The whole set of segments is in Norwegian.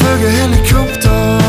flyger helikopter.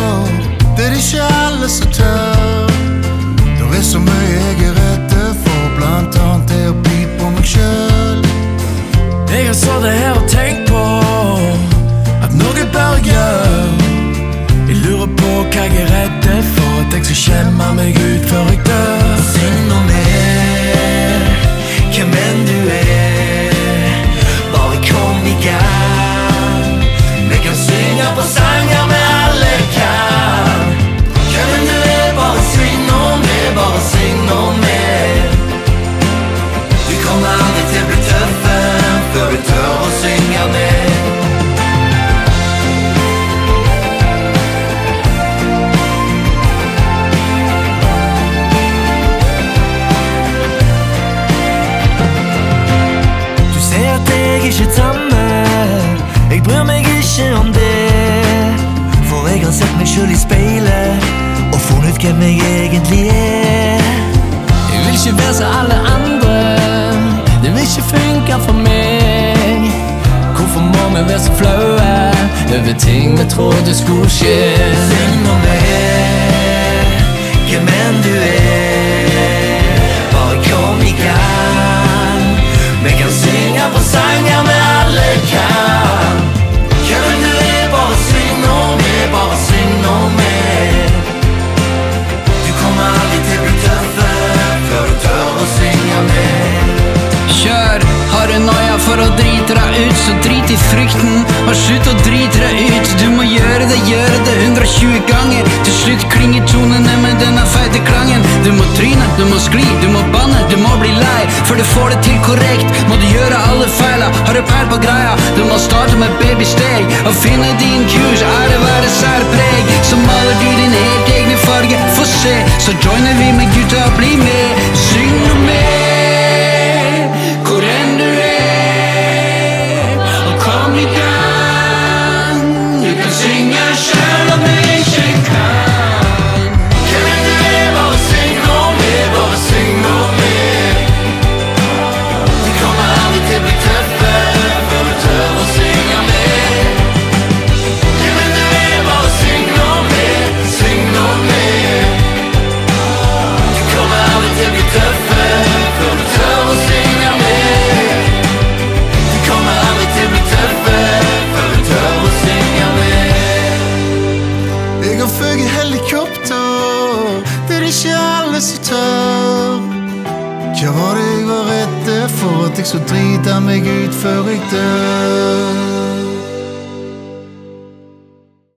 Meg sjøl i speilet og funnet hvem jeg egentlig er. Jeg vil ikke være som alle andre. Det vil ikke funke for meg. Hvorfor må vi være så flaue over ting vi trodde skulle skje? Syng noe er hvem enn du er. Bare kom i gang. Vi kan synge på sanger vi alle kan. Ut, så drit i frykten og slutt å drite deg ut. Du må gjøre det, gjøre det 120 ganger. Til slutt klinger tonene med denne feite klangen. Du må tryne, du må skli, du må banne, du må bli lei. Før du får det til korrekt, må du gjøre alle feila. Har du peil på greia? Du må starte med babysteg og finne din kurs. Er det være særpreg, så maler du din helt egne farge. Få se, så joiner vi med gutta, bli med. Ikke alle som tør. Hva var det jeg var redd for? At jeg skulle drite meg ut før jeg dør?